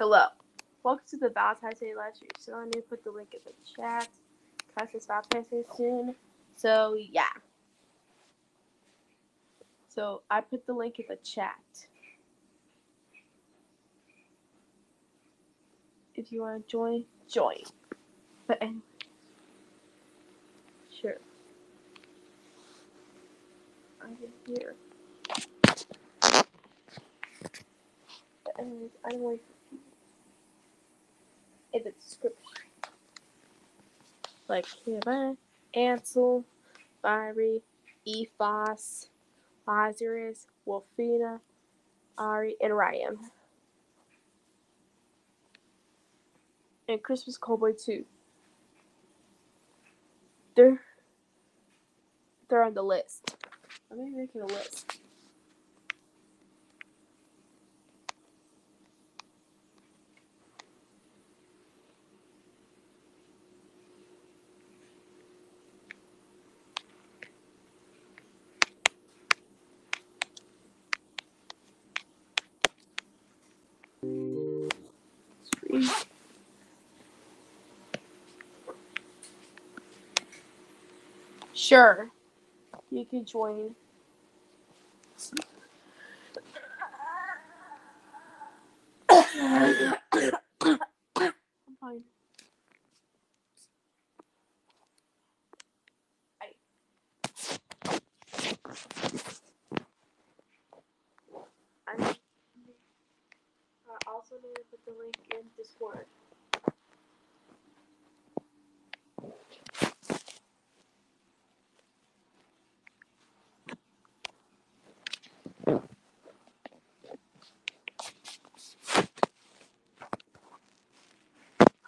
Hello. Welcome to the Valentine's Day live stream. So I need to put the link in the chat. Cause it's Valentine's Day soon. So yeah. So I put the link in the chat. If you want to join, join. But anyway, sure. I'm here. But anyways, I'm waiting in the description. Like Kiva, Ansel, Fiery, Ephos, Lazarus, Wolfina, Ari, and Ryan. And Christmas Cowboy too. They're they're on the list. I'm making a list. Sure. You can join. I'm fine. I, also need to put the link in Discord.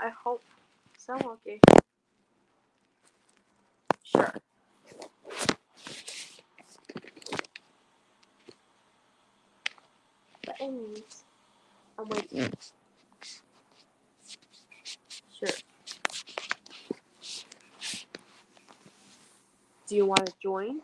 I hope someone can. Sure. But anyways, I'm waiting. Mm. Sure. Do you want to join?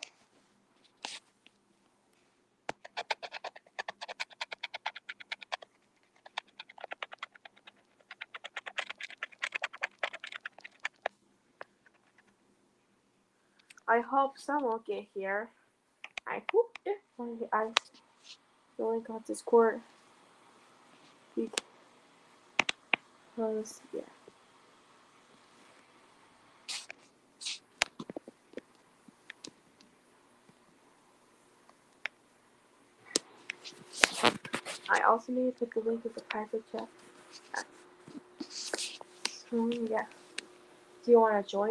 I hope someone get here. I hope I, really got Discord. Because, yeah. I also need to put the link in the private chat. Uh, so, yeah. Do you want to join?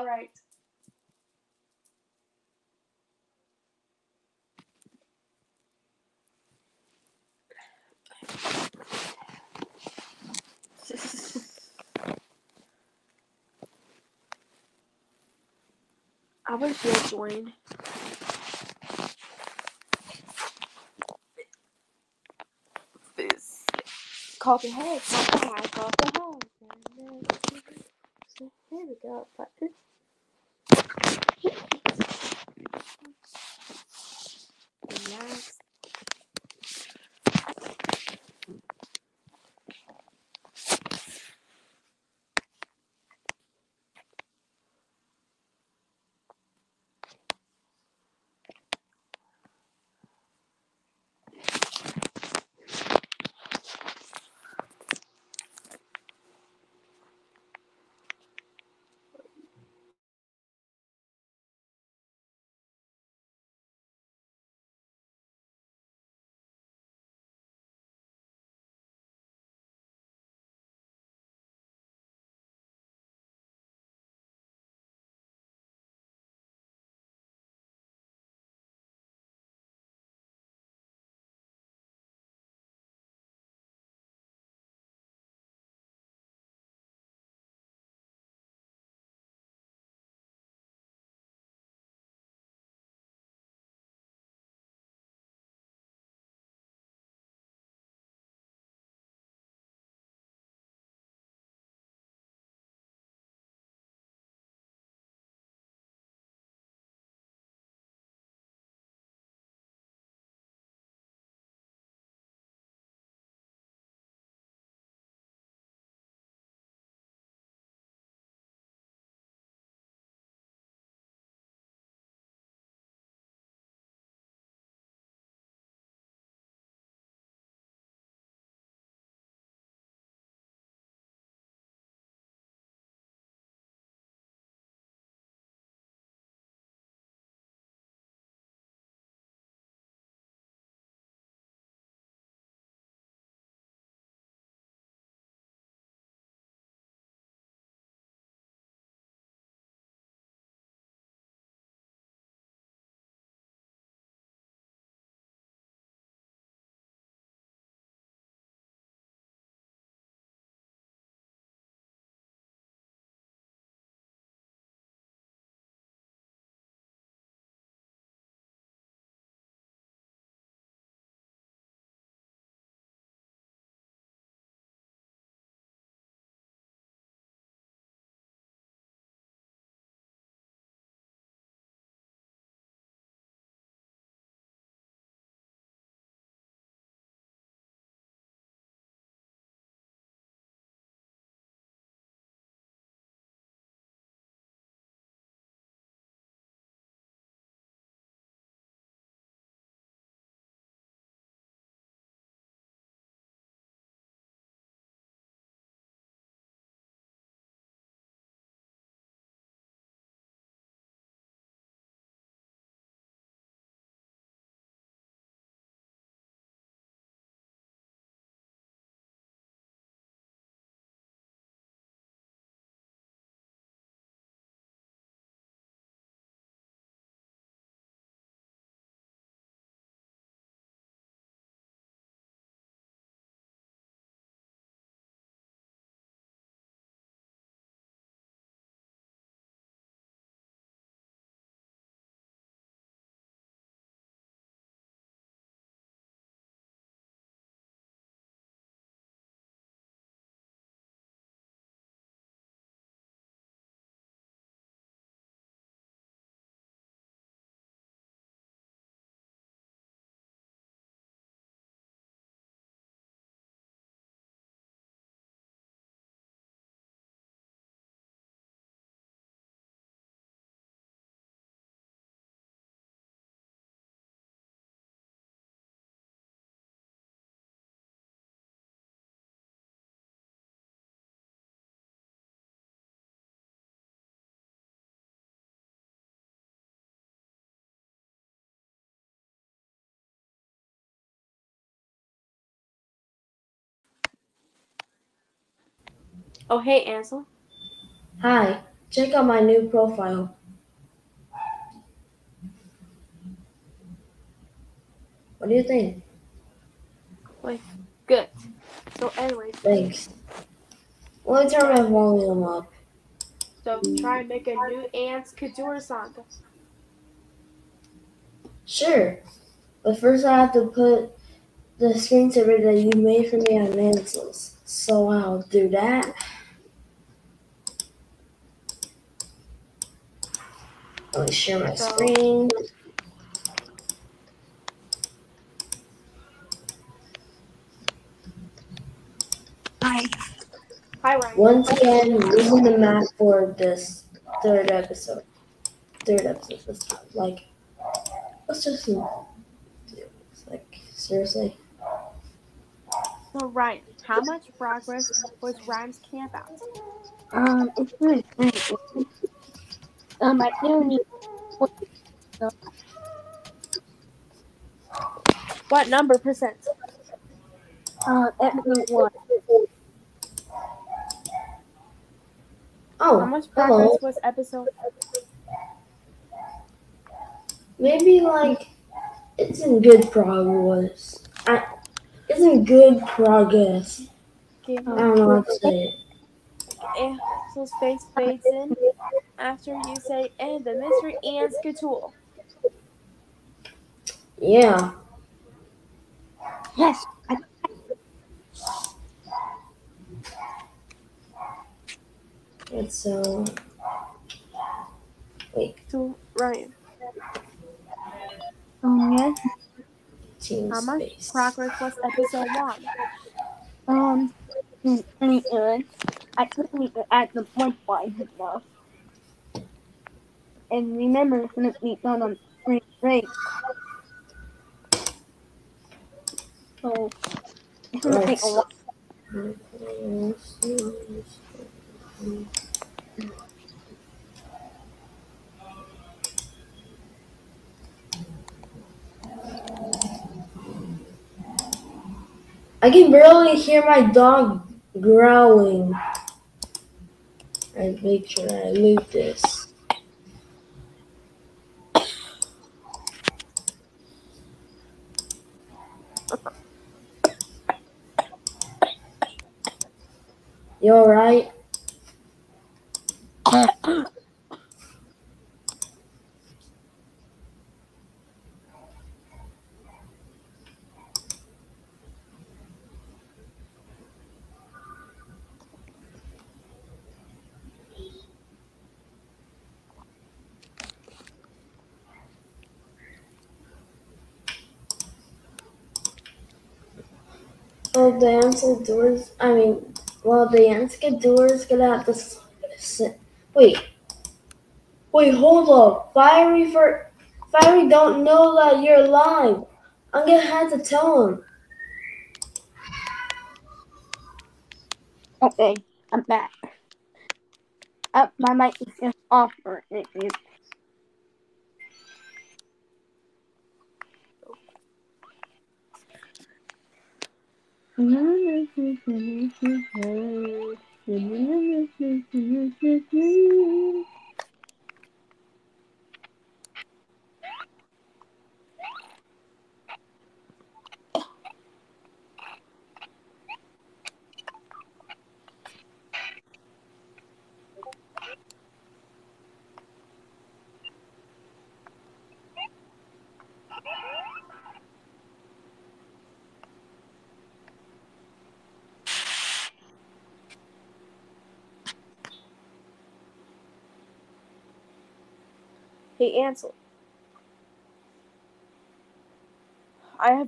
All right. I you'd join. This. Call the head, call the head, call the head. There we go. Button. Next. Oh, hey, Ansel. Hi. check out my new profile. What do you think? Like, Good. So, anyways, Thanks. Let me turn my volume up. so try and make a new Ants Couture song. Sure. But first I have to put the screensaver that you made for me on Ansels. So I'll do that. Let me share my screen. Hi, Hi, Ryan. Once again, using the map for this third episode. Third episode this time. Like, let's just do this. Like, seriously. So, Ryan, how much progress was Ryan's camp out? Um, it's really great. Um, I still need What number percent? uh episode one. Oh, How much hello. progress was episode? Maybe like it's in good progress. I, it's in good progress. Okay, I don't know how to say it. eh, so space fades in after you say, "And the mystery Ants Couture." Yeah. Yes, I, It's so. Wait, So, Ryan, um, yes, team how much space. progress was episode one? um, mm, really. I couldn't at the point wide enough. And remember, be done on spring break. So, it's gonna take a while. I can barely hear my dog growling. I make sure I loot this. You alright? Well, the Ansel doors. I mean, well, the Ansel doors gonna have to. s- s- Wait. Wait, hold up. Fiery for. Fiery don't know that you're alive. I'm gonna have to tell him. Okay, I'm back. Uh, my mic is off for a second. Hey, Ansel. I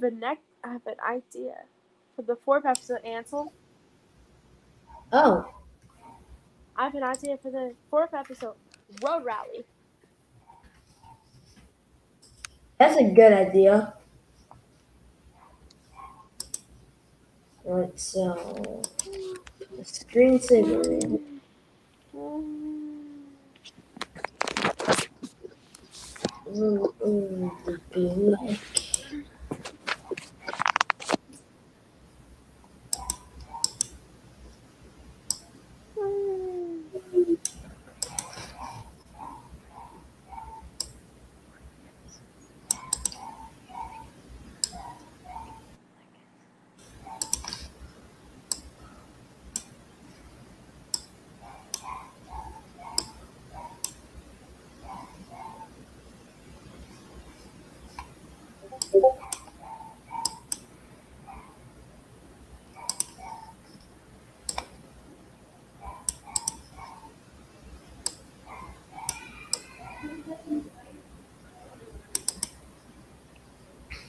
have a neck. I have an idea for the fourth episode, Ansel. Oh, I have an idea for the fourth episode, Road Rally. that's a good idea. Right, so. The screensaver. in. Ooh, ooh, the black.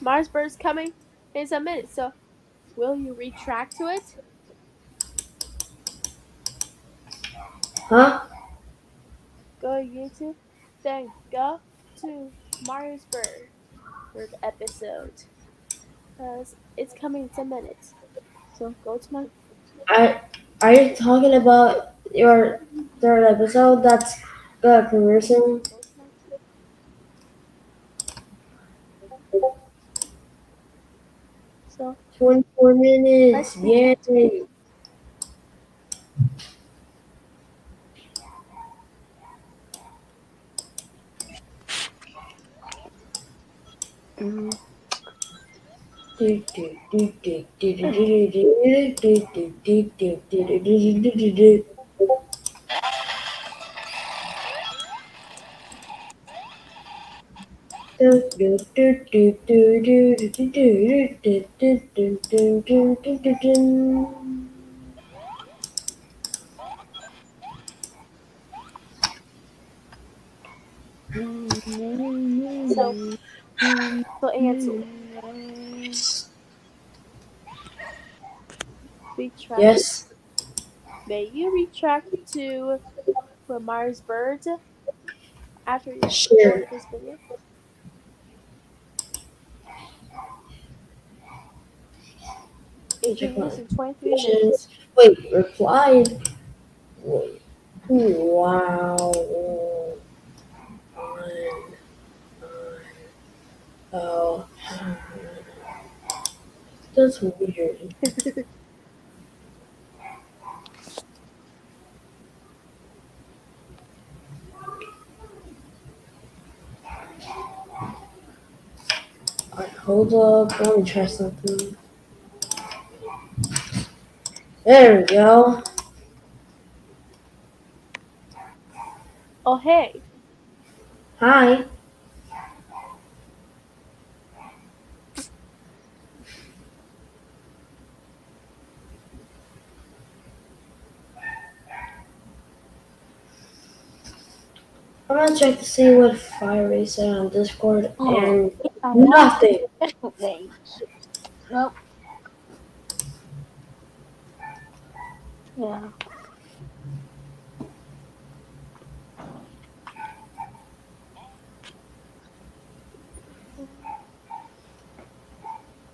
Marsburg's coming in some minutes, so will you retract to it? Huh? Go to YouTube, then go to Marsburg episode. Because it's coming in some minutes. So go to my I are you talking about your third episode that's got career soon? so 24 minutes. Yay. So so answer. Retract. Yes. May you retract to for Marsburg after you Sure. this video? Minutes. Wait, replied. Wow. Oh. That's weird. Alright, hold up. Let me try something. There we go. Oh hey, Hi. I'm gonna check to see what Fire said on Discord Oh. and nothing. Nope. Yeah.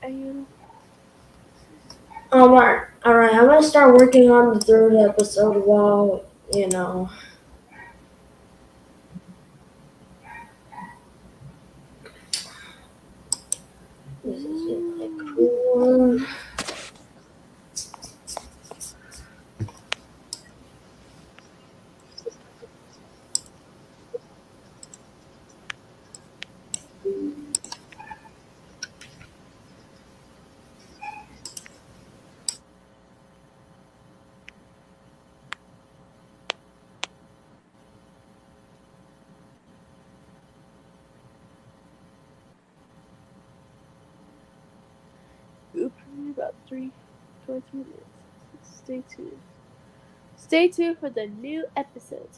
are you? Um, alright, alright, I'm gonna start working on the third episode while, you know. This is really cool. About three, 23 minutes. Stay tuned. Stay tuned for the new episode.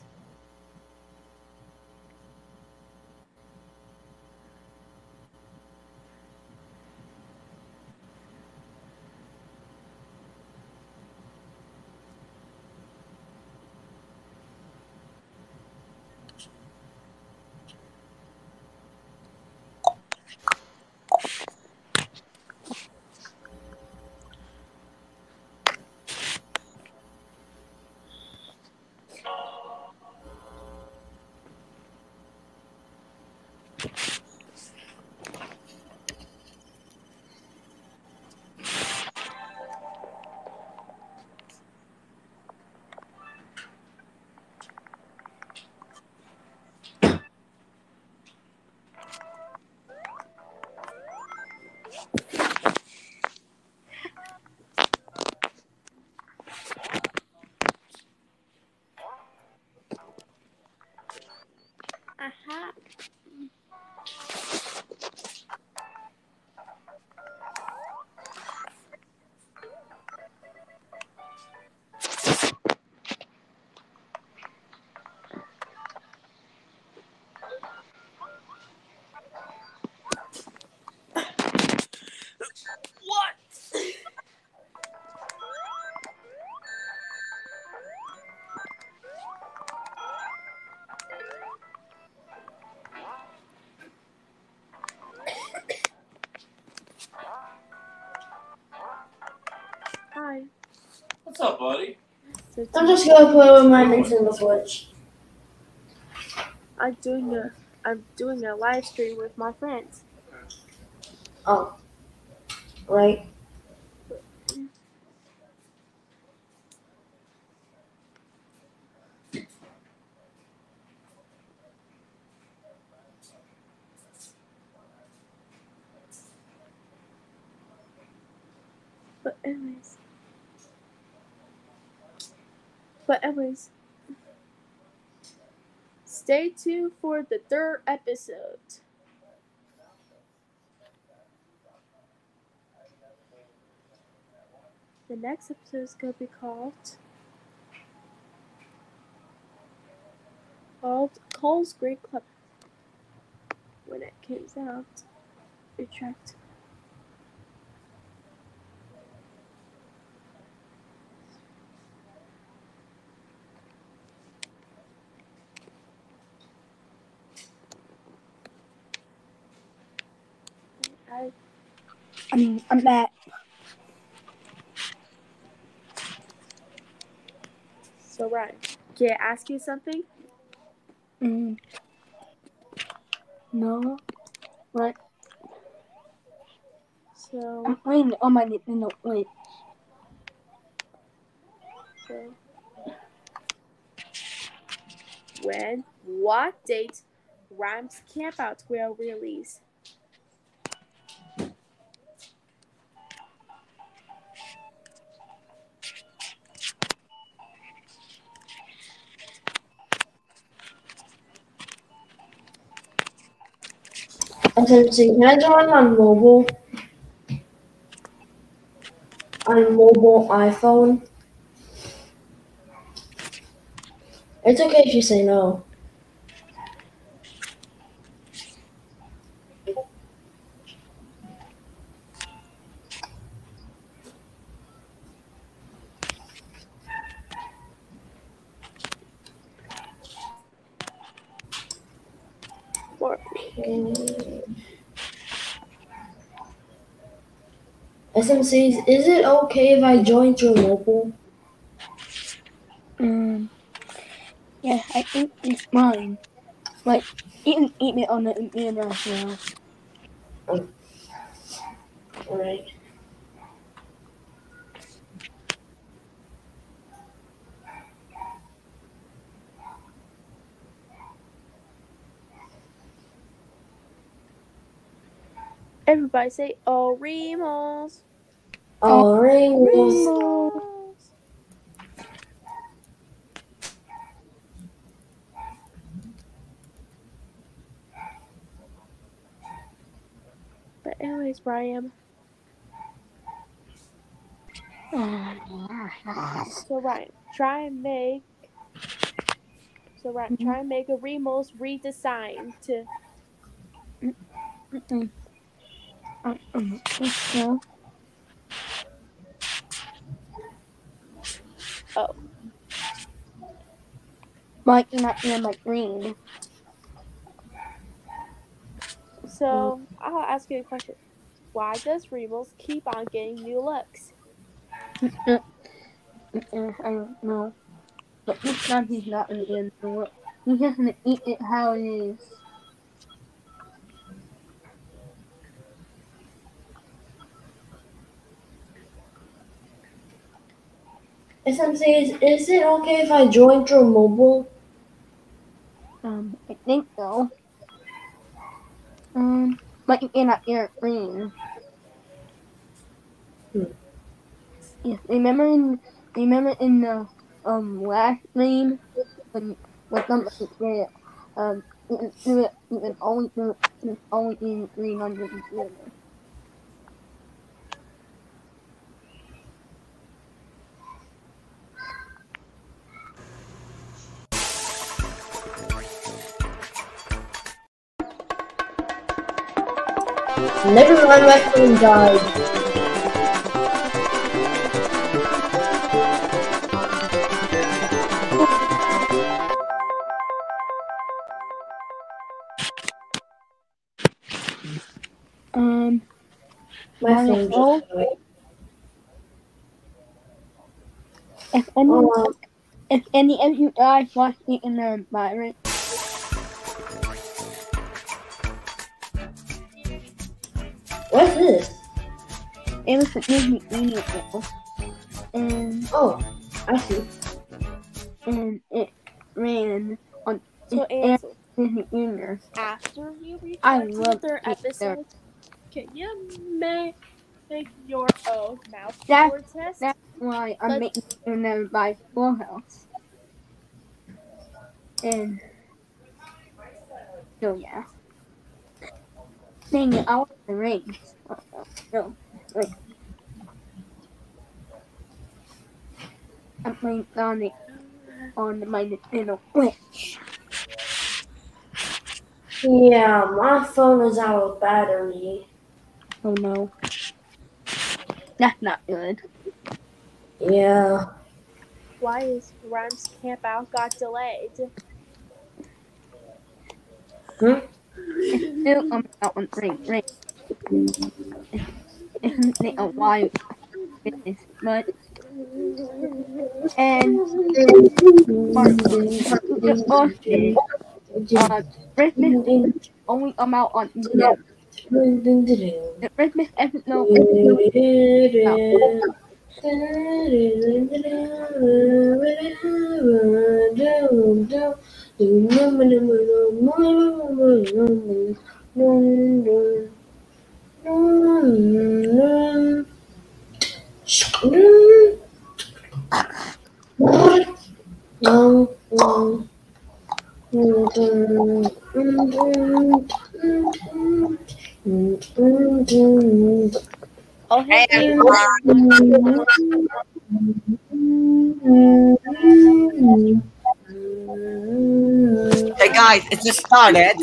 hat. Up, buddy? I'm just gonna play with my Nintendo Switch. I'm doing a I'm doing a live stream with my friends. Oh. Right. But anyways. Stay tuned for the third episode. The next episode is gonna be called called Cole's Great Club. When it comes out, retract. I I mean, I'm back. so Ryan, can I ask you something? Mm. No. What? So I'm playing on my Nintendo Switch. So, when, what date Rhymes Campout will release? SMC, can I join on mobile? On mobile iPhone? It's okay if you say no. Or SMCs, is it okay if I join your mobile? Mm. Yeah, I think it's mine. Like, you can eat it on the internet as well. Alright. everybody say, "Oh, Remos." Alright. Remos. But anyways, Brian. So Ryan, try and make. So Ryan, try and make a Remos redesign to. Mm-mm. Um, um, Like, not in like green. so mm. I'll ask you a question. Why does Remos keep on getting new looks? Mm-mm. Mm-mm, I don't know. But this time he's not gonna get in the world. He's just gonna eat it how it is. SMCs, is it okay if I join through mobile? Um, I think so. Um, you cannot hear it green. Hmm. Yeah, remember in remember in the um last stream when when somebody said um can do it can only it can only in green on Never mind, my phone died. Um, My phone just. If any, Um, if any of you guys watch in the environment, it was a Disney Junior show, and Oh, I see. and it ran on So, it aired Ansel, Junior. after you I love their it episode, can you make, make your own mouth That- test? that- Why I'm Let's- making them never by Full House, and so yeah. Dang it, I want the rings. Oh, no, no, wait. I'm playing Sonic on my Nintendo Switch. Yeah, my phone is out of battery. Oh no. That's not good. Yeah. Why is Rhymes Camp Out got delayed? Hmm? Still on that one ring, ring. Isn't it a wild business, but and okay, uh, Christmas only come out on December. The Christmas episode Oh, Hey, Hey guys, it just started.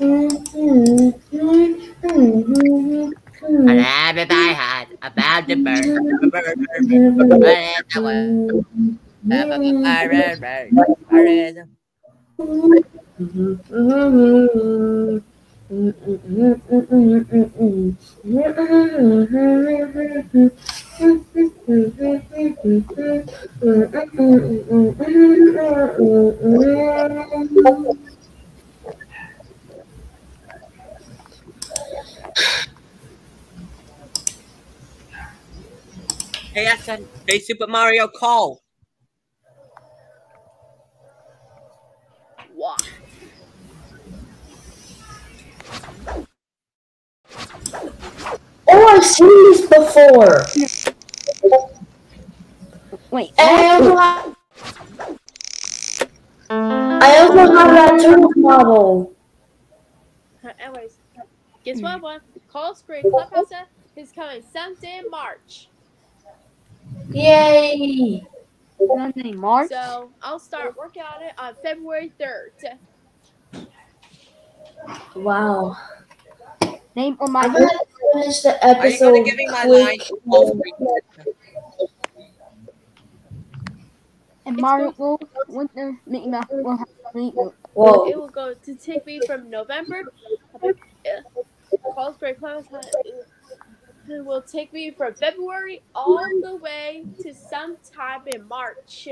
And everybody had about the bird. bird, bird, bird, bird, was- bird, bird, bird, bird. Hey, Ethan. Hey, Super Mario Call. what? Oh, I've seen this before. wait, And I also have, I also have that turtle model. Anyways, guess what? One Call Spring Clubhouse is coming someday in March. Yay! Sunday, March. So I'll start working on it on February 3rd. Wow. Name on my I'm gonna finish the Are you episode gonna give me my line? and Mario will Winter Mickey Mouse will have a. Whoa. It will go to take me from November. Uh, Call Spring Clubhouse uh, will take me from February all the way to sometime in March.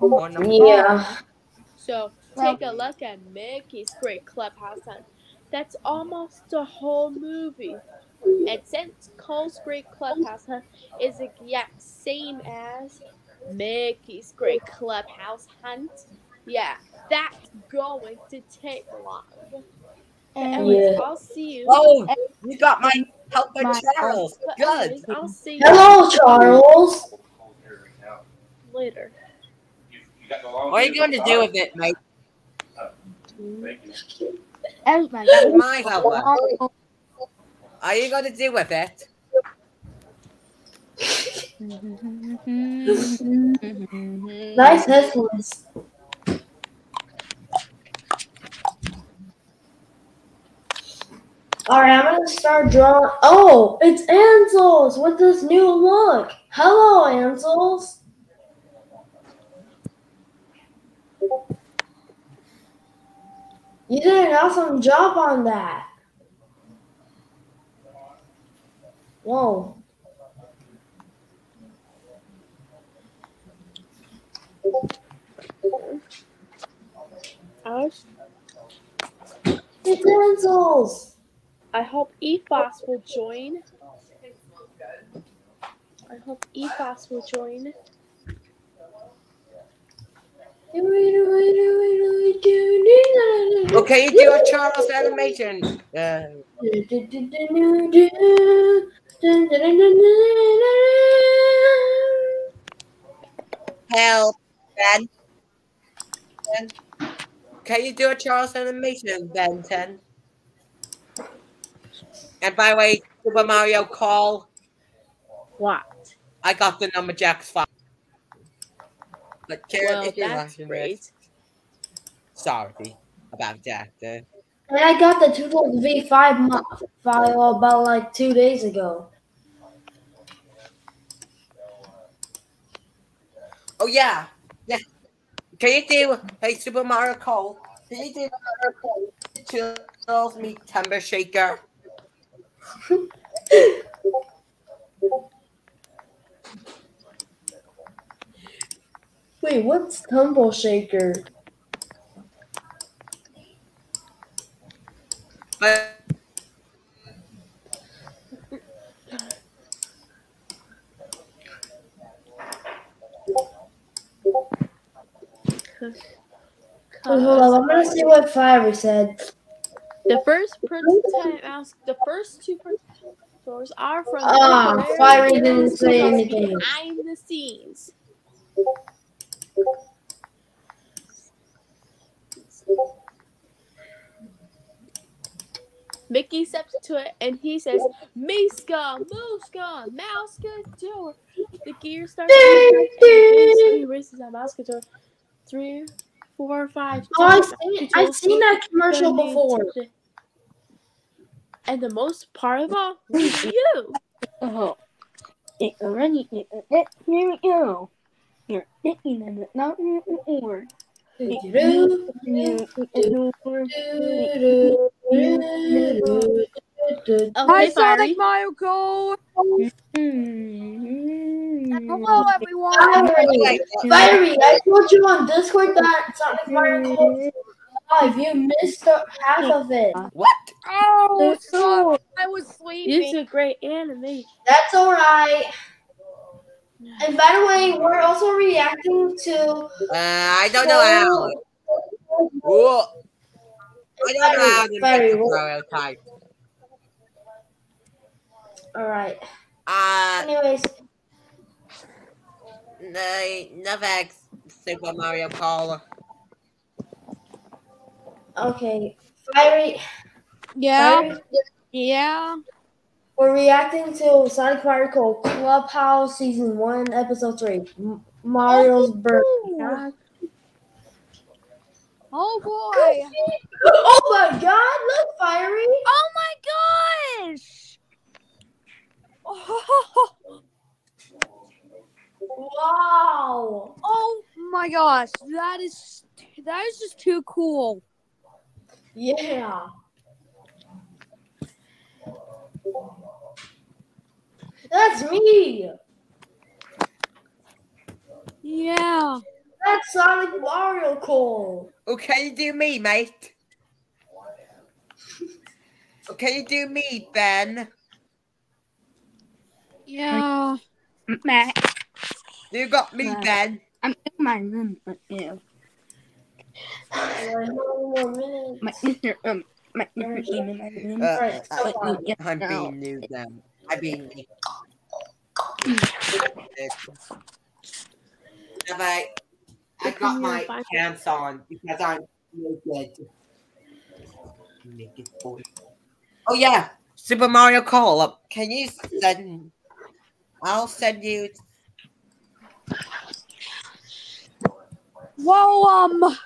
Oh. Yeah. So take a look at Mickey's Great Clubhouse Hunt. That's almost the whole movie. And since Cole's Great Clubhouse Hunt is the exact same as Mickey's Great Clubhouse Hunt, yeah, that's going to take long. And Yeah. I'll see you. Oh, you got my helper My- Charles. But Good. I'll see you Hello, Charles. later. What are you going to do with it, mate? everybody, oh That's my helper. Mario What are you going to do with it? Nice headphones. Alright, I'm gonna start drawing. Oh, it's Ansel's with this new look. Hello, Ansel's. You did an awesome job on that. Whoa. I, was, Utensils. I hope EFOS will join. I hope EFOS will join. Okay, you do a Charles animation. Uh, help, Ben. Ben. Can you do a Charles animation, Ben 10? And by the way, Super Mario Call, What? I got the number Jack's file. But Karen, Well, if you're that's watching great. this, sorry about Jack. uh, And I got the 2 V5 mo- file about like two days ago. Oh yeah, yeah. Can you do hey Super Mario Call? Can you do Mario Call? Chills me Timber Shaker. Wait, what's Tumble Shaker? But Wait, hold on, I'm gonna see what Fiery said. The first person to ask, the first two presenters are from Ah, the Fiery didn't say behind anything. Behind the scenes. Mickey steps to it and he says, Miska, Muska, Mouska, door. The gear starts to he races that Mouska door. Three, four, five. Oh, I've seen, I've seen that commercial before. Tuesday. And the most part of all was you. Oh. It already it, it, here we go. You're thinking of it, not in the or. Okay, Hi, Fiery. Sonic Mario Cole. Hello, everyone. Fiery, Fiery, I told you on Discord that Sonic Mario Cole mm-hmm. Live. You missed the- half of it. what? Oh, sorry. I was This sleeping. is a great anime. That's alright. And by the way, we're also reacting to. Uh, I don't know how. Whoa. I don't know how to make a prototype. Alright. Uh, Anyways, no, no thanks, Super Mario Call. Okay. Fiery, Yeah, Fiery, yeah. we're reacting to Sonic Code Clubhouse Season 1, Episode 3. M- Mario's birth. Ooh. Oh boy. Oh my god, look, Fiery! Oh my gosh. Oh, Wow! oh my gosh. That is that is just too cool. Yeah. That's me! Yeah. That's Sonic Mario Cole! Okay, you do me, mate. Okay, you do me, Ben. Yeah. Matt, You got me, Right. Ben. I'm in my room right now. Alright, one more minute. I'm being new now. I'm being new. Have I, I got my pants on because I'm naked. Naked boy. Oh yeah, Super Mario Call up. Can you send? I'll send you. Well, um,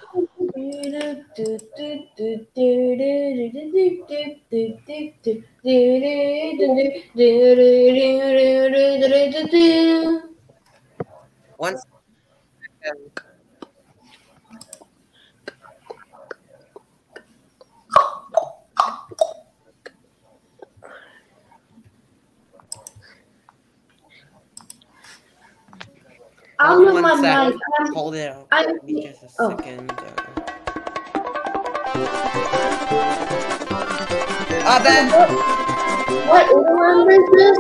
one second. Hold my mic. Hold it out. Give me just a oh. second. Uh, Ben. What order is this?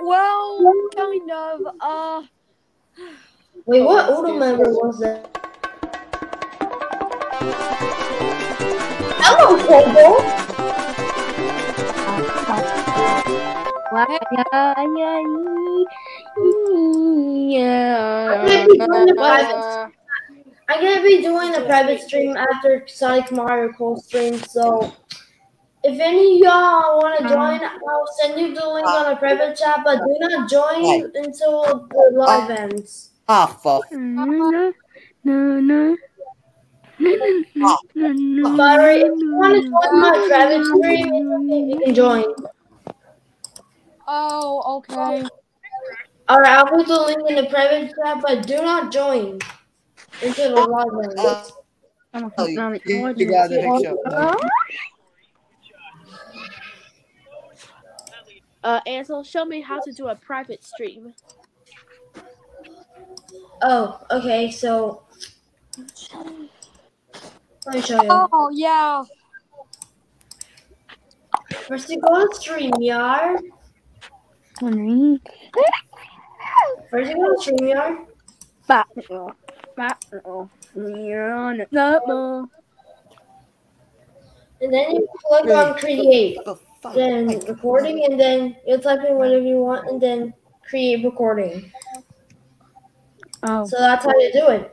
Well, kind of. Uh, Wait, what order member was that? Hello, Kobo. Yeah. I'm gonna be doing a private stream after Sonic Mario Cole stream, so if any of y'all want to join, I'll send you the link on a private chat, but do not join until the live ends. Ah, fuck. No, no, no. Fiery, if you want to join my private stream, you can join. oh, okay. Alright, I'll put the link in the private chat, but do not join until the live ends. Oh, you, you, you got. Uh, Ansel, show me how to do a private stream. Oh, okay, so let me show you. Oh, yeah. First, you go to StreamYard. First, you go to StreamYard. And then you click on create, Oh, then recording, and then you'll type in whatever you want, and then create recording. Oh, So that's how you do it.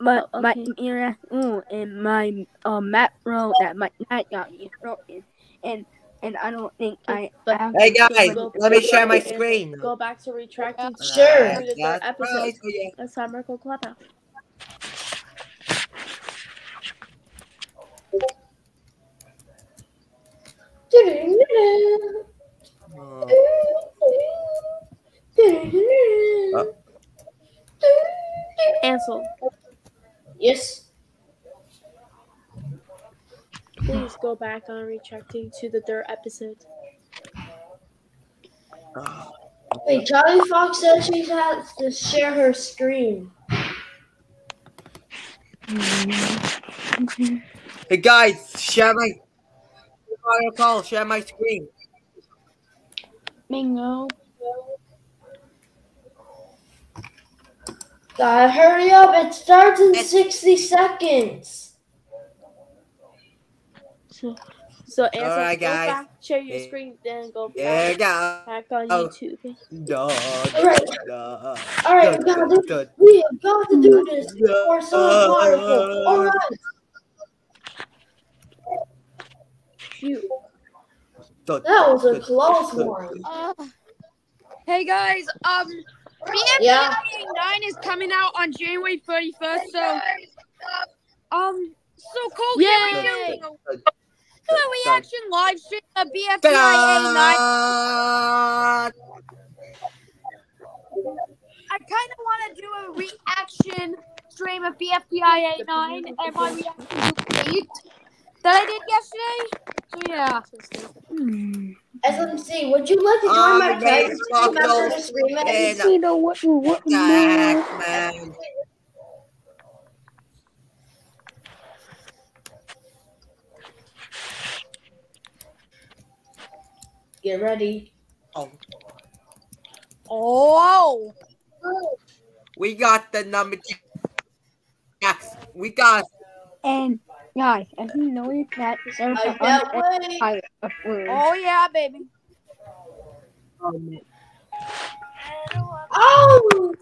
my Oh, my okay. ear, ooh, and my uh map road that my night got me broken, and and I don't think I. But- have Hey guys, Go- let me share my screen. Go back to retracting. Sure. To the That's episode. right. Oh, yeah. Let's have Miracle Clubhouse. Uh. Ansel, Yes. Please go back on retracting to the third episode. Wait, Charlie Fox said she has to share her screen. Hey guys, share my Mario call. Share my screen. Bingo. God, hurry up! It starts in 60 seconds. So, so Ansel, Alright, guys. back, share your Yeah. screen, then go Yeah, back, go. back on Oh. YouTube. No. Alright. no. Alright, we gotta do Good. We have got to do this before Sonic Mario Kart. Alright. Shoot. Good. That was a close Good. one. Uh, hey guys, um, Yeah. BFA 9 is coming out on January 31st, so, um, so Cole, can we Yay! do a reaction live stream of BFA 9? I kind of want to do a reaction stream of BFDIA 9 and my reaction to 8 that I did yesterday. So, yeah. Hmm. SMC, would you like to join my Um, private yes, stream after Rocco. this remake? And You know what? What? Get ready. Oh, Oh. we got the number. two. Yes, we got. And guys, as you know, that there's I an can't wait. Oh, yeah, baby. Oh,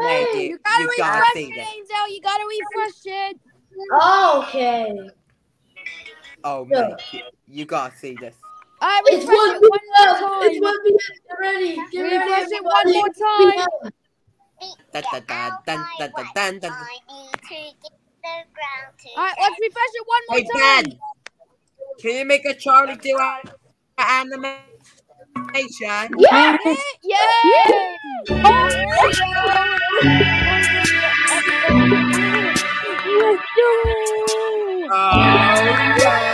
Thank yeah. you. You gotta You gotta refresh say it. Angel. You gotta refresh it. Okay. Oh man, you, you gotta see this. All right, It's refresh one it one PM. more It's time. one PM. Get ready. Get ready. Refresh it one more time. 1 Dun, dun, dun, dun, dun, dun, dun, dun. All right, let's refresh it one more Hey time. Dad, can you make a Charlie do a animation? Yeah. Yay! Oh yeah. Yay! Chris, what's his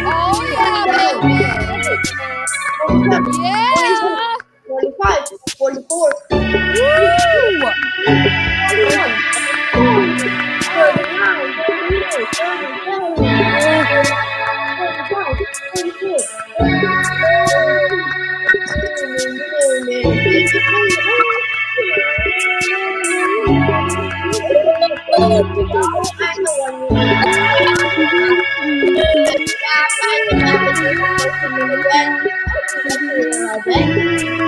Oh yeah, baby! Yeah! 45, 44, Woo!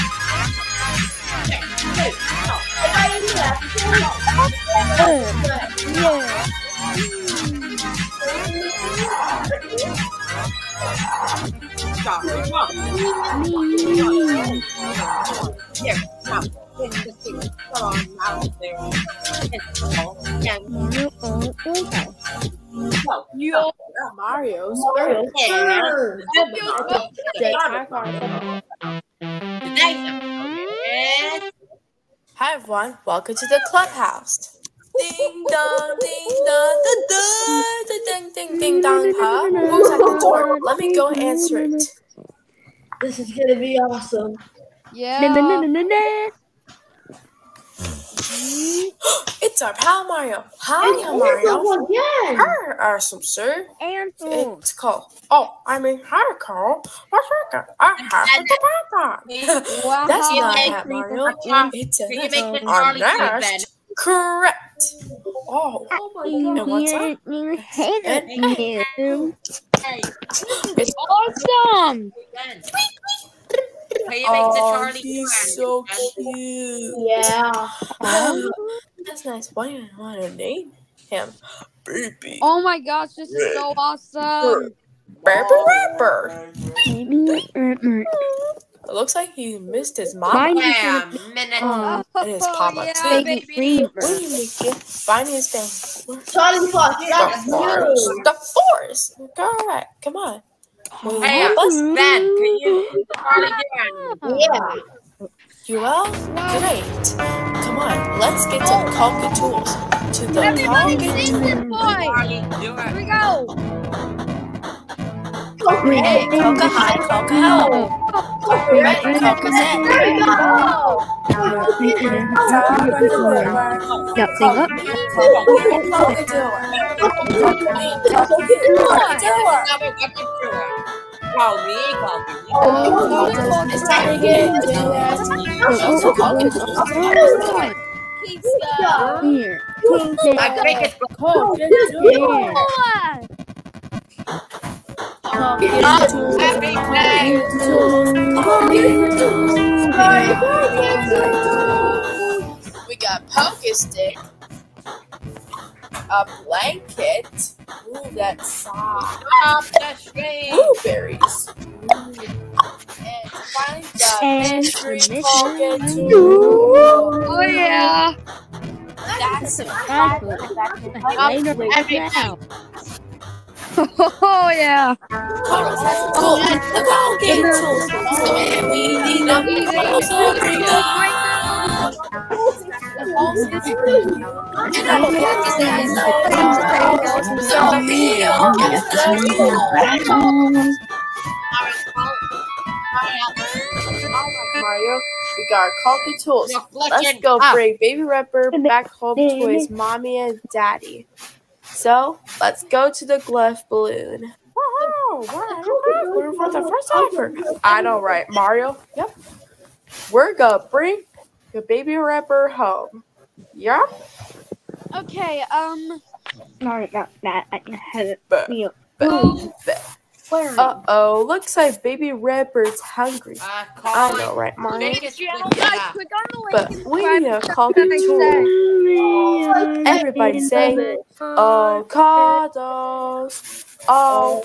Mario's And Jake, high five. Yes. Hi everyone, welcome to the clubhouse. Ding dong, ding dong, da da, da ding ding ding dong. Huh? Who's at the door? Let me go answer it. This is gonna be awesome. yeah. It's our pal Mario. Hi, how Mario. Mario again. Hi, awesome sir. Answer. It's Carl. Oh, I mean, hi Carl. What's that? I have the papa. That's not Yeah, hat, Mario. It's a Can you make the our Charlie food nest. then? Correct. Oh, and what's up? Hey, It's Awesome! Ben. Can you make the oh, Charlie he's food so cute. Yeah. Oh, that's nice. What do you want to name him? Baby. Oh my gosh, this is so awesome! Burper, burper. It looks like he missed his mom Mine is Yeah, gonna minute. Oh, and his papa yeah, too. baby baby. What do you make it? Find his thing. Charlie Fox, that's The forest. you. The forest. Correct. Come on. You Hey, us? Ben, can you again? Yeah. You will? Great. Come on. Let's get to Conga Tools. To the Everybody Conga Tools. boy! Here we go! Yep, sing up. Conga door. Conga door. Never get to do it. Call me, call me. It's time to get into it. Conga Tools. Yeah. Here. My biggest Here. Happy day. We got Poke Stick, a blanket, ooh, that's soft, Off the street. blueberries, and finally the And mystery the Poke mystery- Tool. Oh yeah! That's it. Later now. Oh yeah! Carlos has a tool. Tools. And we need them. So bring. Mario, we got our coffee tools. Let's go up. bring Baby Rapper back home to his mommy and daddy. So let's go to the glove balloon. Woohoo! We're for the first offer. I know, right, Mario? Yep. We're gonna bring the Baby Rapper home. Yep. Okay, um, Sorry about that. I had it. But, You but, uh oh, looks like Baby Rapper's hungry. Uh, I know, right, Mario? Biggest channel, thing guys, ever. click on the link. But and we subscribe need a to coffee what I tool. say. Everybody say, Oh,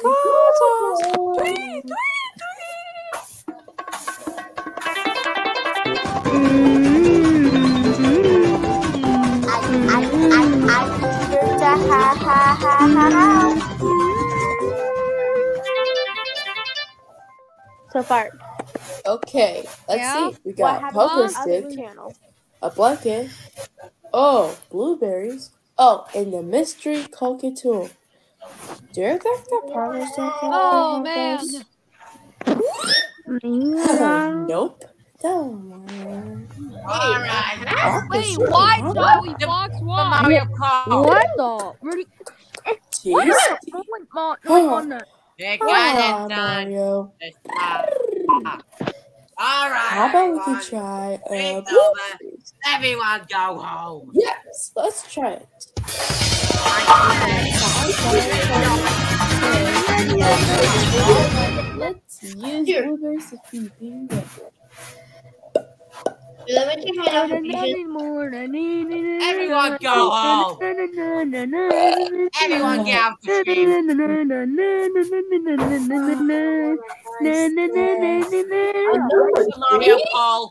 So far. Okay, let's Yeah? see. We got What poker stick, a blanket. Oh, blueberries. Oh, and the mystery coffee tool. Do you think the parlor still can Oh, man. us? Nope. Don't worry. All right. Wait, why Dolly Fox won? Mario Kart. What the? Really? Jeez. What the? Oh my god! Oh my god! Got it done. Mario. This time. All right. How about we could try uh? Everyone go home. Yes, let's try it. Let's use blueberries to feed Baby Rapper. Let me check my notifications. Everyone go home. Everyone get out the street. Mario Kart.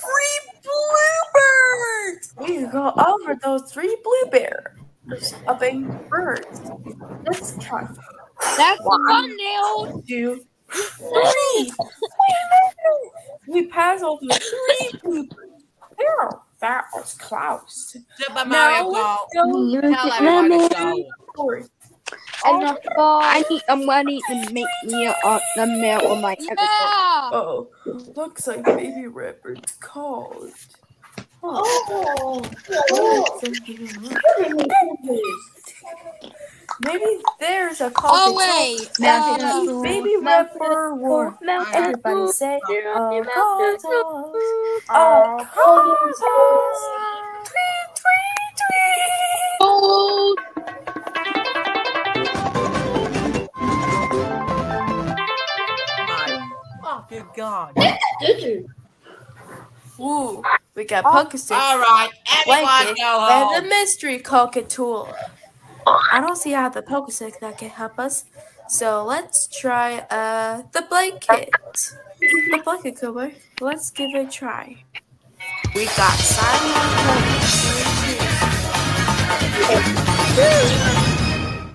Three bluebirds! We can go over those three blueberries of a birds. Let's try. That's the thumbnail. Two, three. we passed over three bluebirds. There, that was close. Super Mario Now Kart. Tell everyone to go. forward. I need, I'm ready to make me a uh, thumbnail of my episode. Yeah. Oh, looks like Baby Rapper's called. Oh, Maybe there's a Oh call. wait. Now, Uh, shut Baby Rapper war. Everybody say, oh, calls us. Oh, calls us. Tweet, tweet, tweet. gold. Oh, good God. Ooh, we got poker stick, All right. Everyone blanket, go and the mystery cocket tool. I don't see how the poker stick that can help us. So let's try uh the blanket. The blanket cover. Let's give it a try. We got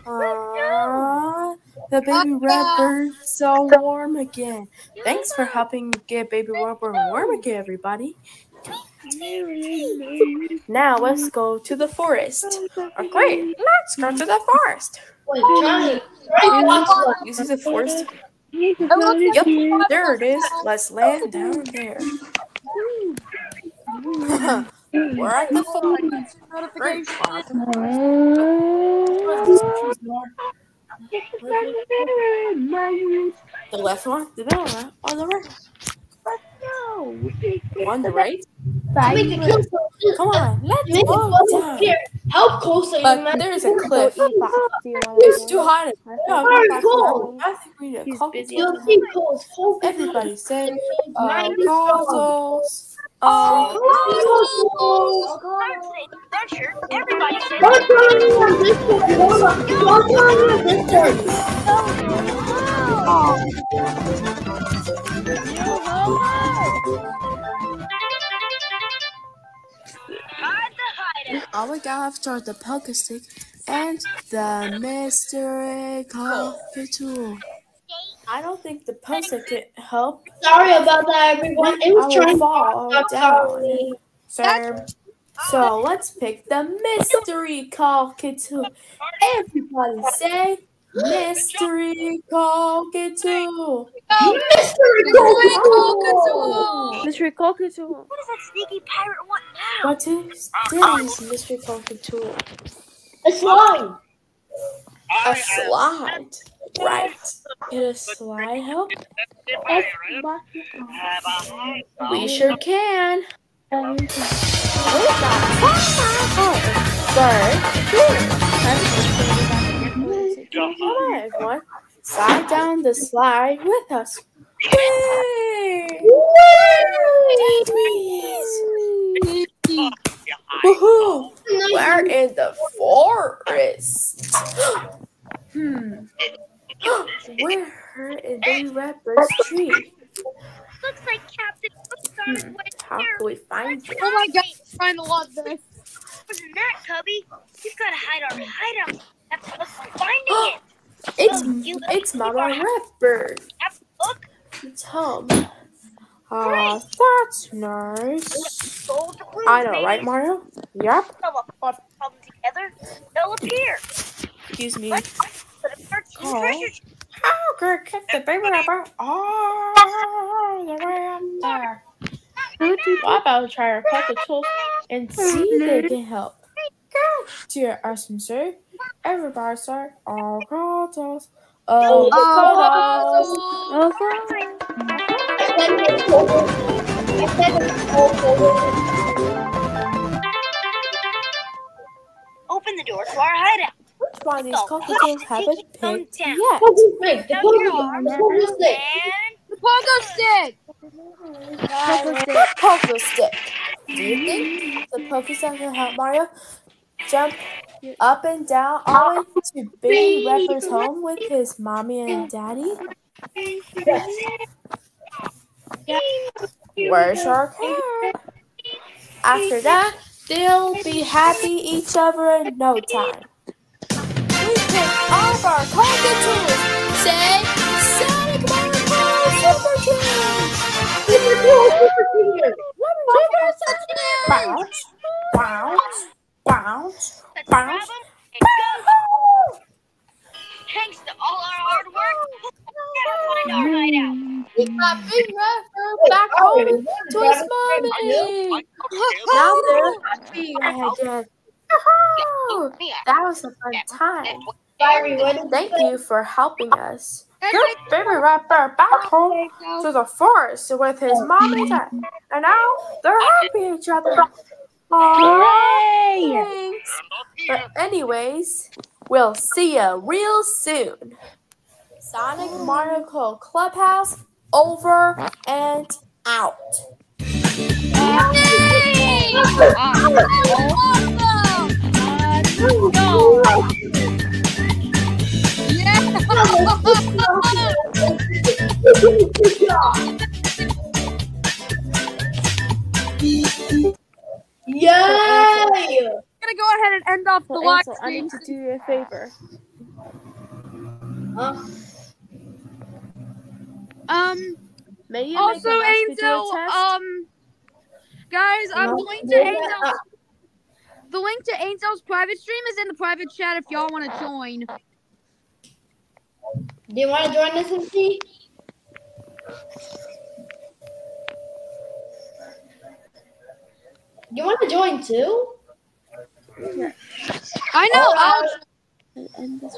Aww, the baby rapper so warm again. Thanks for helping get baby rapper warm again, everybody. Now let's go to the forest. Okay, let's go to the forest. Wait, Johnny. Right, watch what? This is the forest. Yep. Yep, there it is. Let's land down there. We're at the forest. Great. The left one, the middle one, on the right. On the right. Make it closer. Come on, let's Make go closer. down. Here, help closer. you But man. there's a cliff. Do you want It's too hot. No, Alright, cool. I think we need a He's coffee. busy. You'll see close. Everybody say, uh, Mind is puzzles. Uh, Everybody say Don't turn on this one. Don't turn on this turn. All we got left are the poker stick and the mystery coffee tool. I don't think the poster can help. Sorry about that, everyone. It was will trying fall down. sorry. So let's pick the mystery cockatoo. Everybody say mystery cockatoo. Oh, mystery Mystery cockatoo. What does that sneaky pirate want now? What is this mystery cockatoo? A slime. A slide. Right. Can a slide help? We sure can. What is that? Sir, come on, everyone. Slide down the slide with us. Yay! Woohoo! We're in the forest. hmm. We're in the rapper's tree. Looks like Captain Hook's Hmm. way How here. can we find you? Oh my god, I love this. Wasn't that, Cubby? We've got to hide our hideout. That's Hook finding it. It's it's Mama Redbird. Captain Hook It's home. Ah, that's nice. sold the blue. I know, right, Mario? Yep. Solve a problem together. They'll appear. Excuse me. Let's put a search in the Oh. treasure How could keep the baby rapper all the way up there? What about try our pocket tools and see if they can help? Dear us and say, everybody say, all cocktails. Oh, Open the door to our hideout. Which one of these So, cocktails haven't take them picked down. yet? Pogo stick. The Down pogo stick. The pogo stick. and Pogo stick! Pogo stick. Do you think the Pogo stick will help Mario jump up and down all the way to Baby Rapper's home with his mommy and daddy? Where's your car? After that, they'll be happy each other in no time. We pick all of our Pogo tools. Say, Sonic Mario Super Tools! Super cool. Super cool. Bounce, bounce, bounce, let's grab bounce. go. Thanks to all our hard work, we'll never find our hideout. We got Big Rapper back home to his mommy. Now they're happy again. Yahoo! That was a fun time. Fiery, Thank you for helping us. Good baby rapper back home to the forest with his mom and dad. And now they're happy each other. Aww, thanks. But anyways, we'll see ya real soon. Sonic Mario Clubhouse over and out. Yay! gonna go ahead and end off the So, live Ansel, I stream. need to do you a favor. Huh? Um, May you also, make a nice video Angel, um, guys, I'm No, going to yeah, Angel's. The link to Angel's private stream is in the private chat if y'all want to join. Do you want to join us, MC? You want to join too? I know. Oh, I'll uh, And this